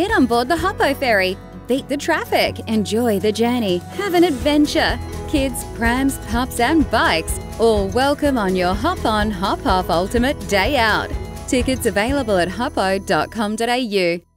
Get on board the HOPO ferry. Beat the traffic, enjoy the journey, have an adventure. Kids, prams, pups, and bikes all welcome on your Hop On, Hop Off Ultimate Day Out. Tickets available at hopo.com.au.